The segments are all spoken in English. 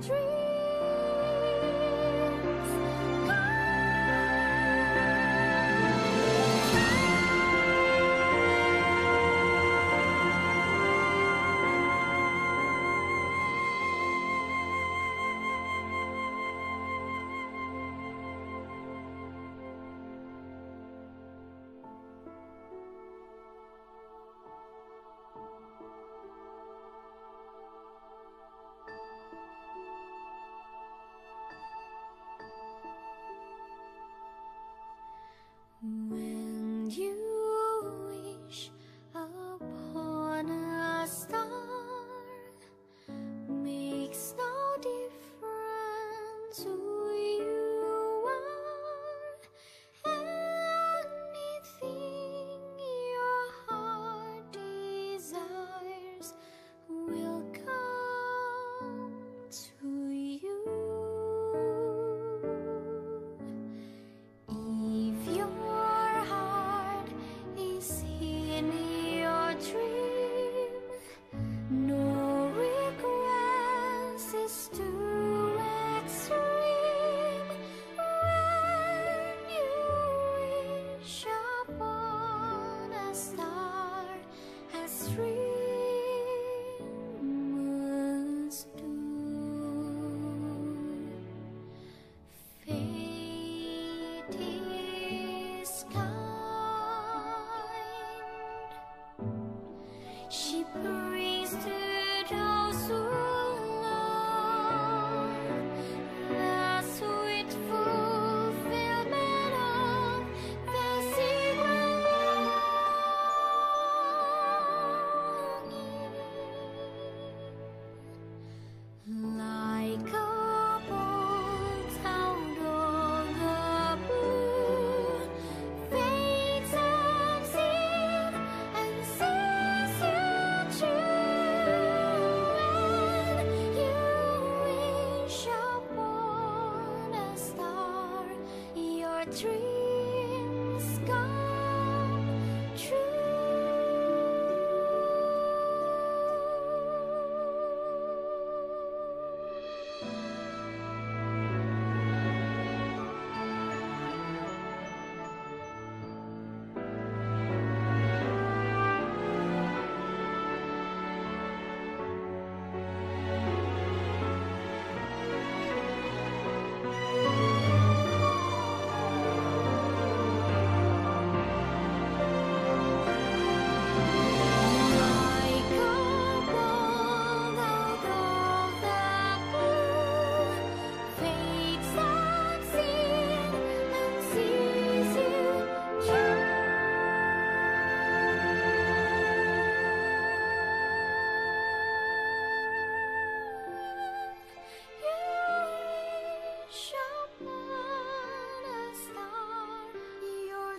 dream. Your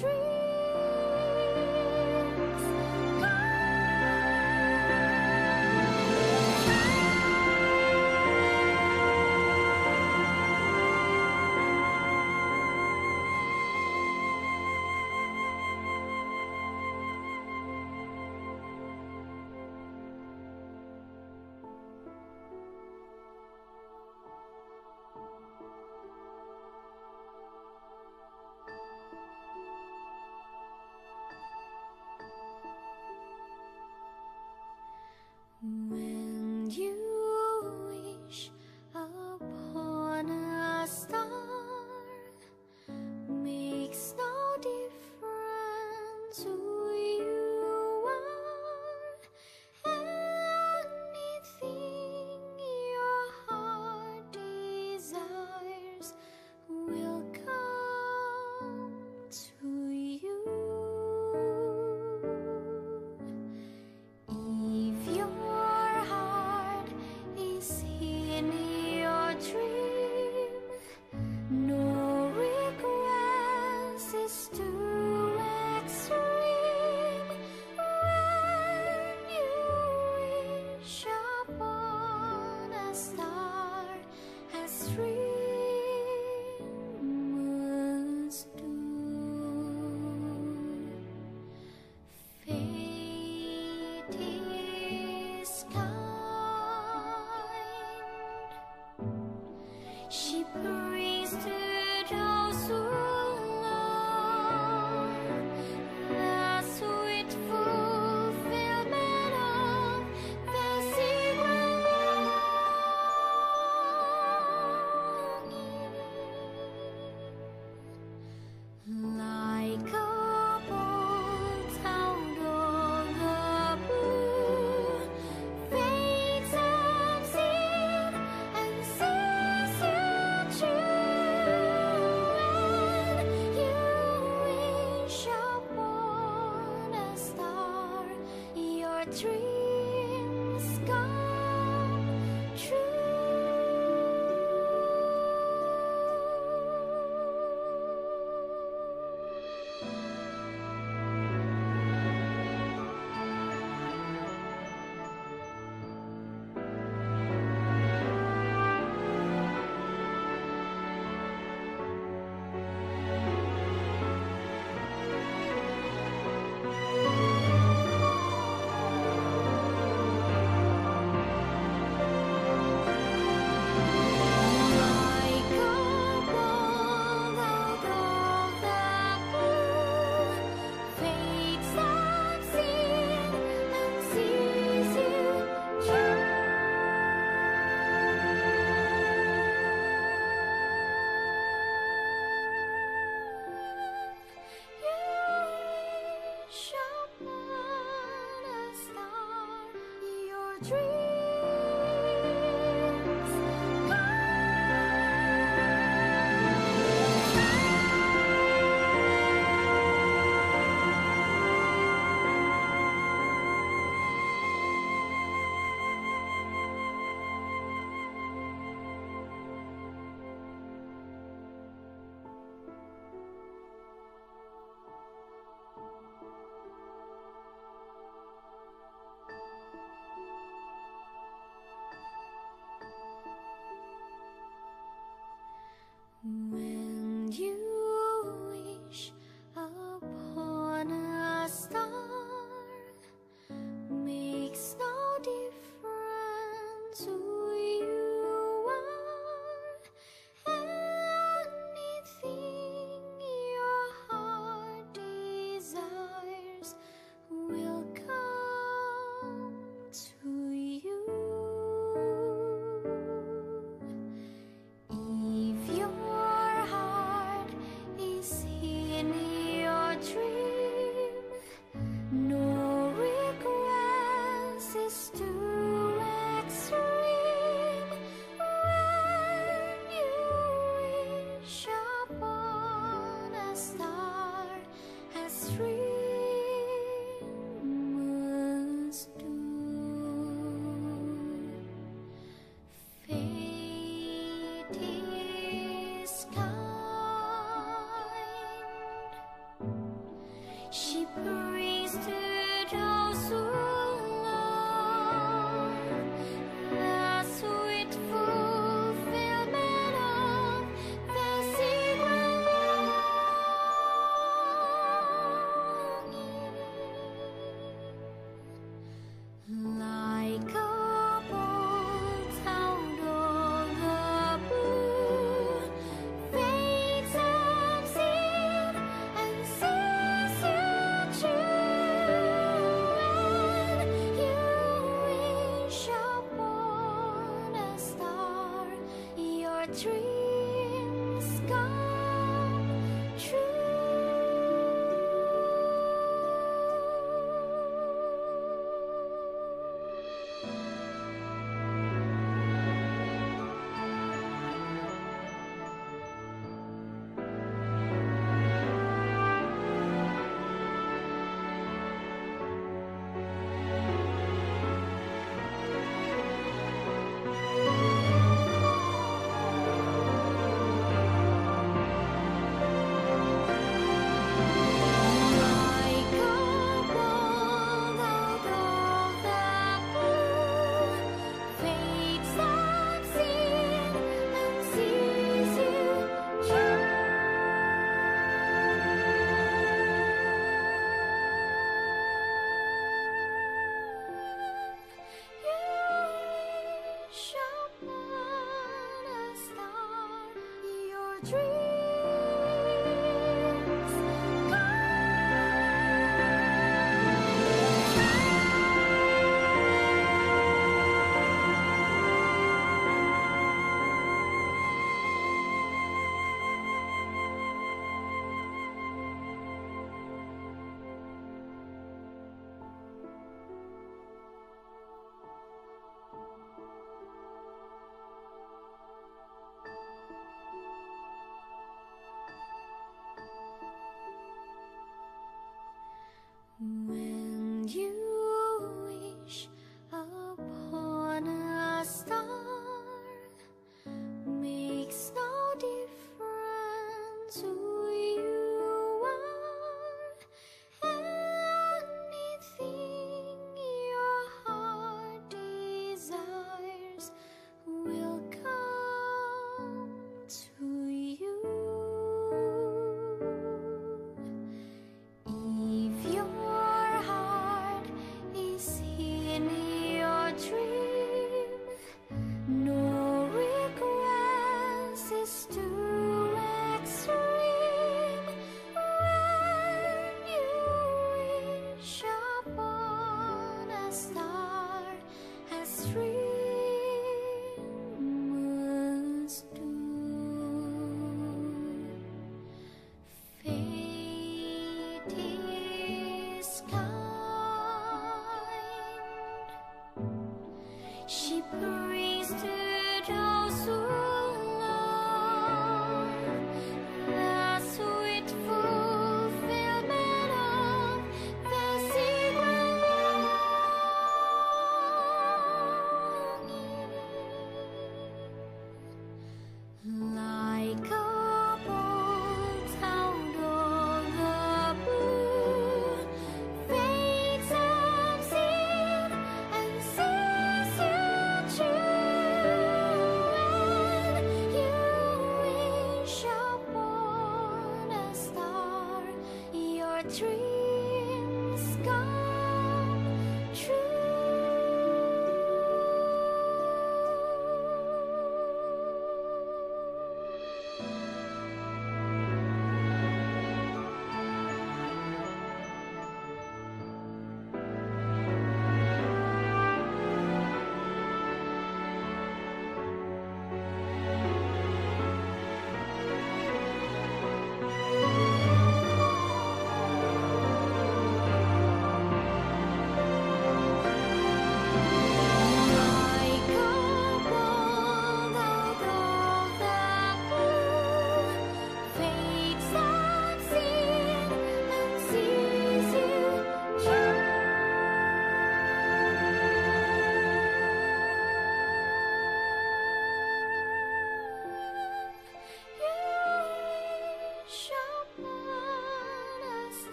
your your